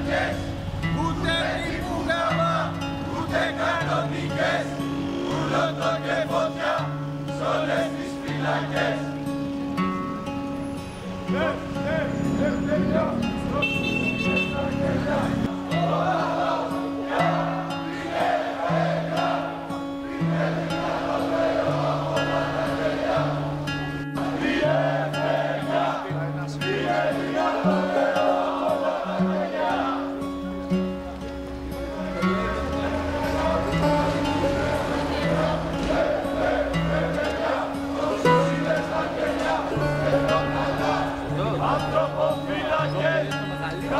μαλακές, ούτε τύπου γάμα, ούτε κανονικές, κουλότο και φωτιά σ' όλες τις φυλακές.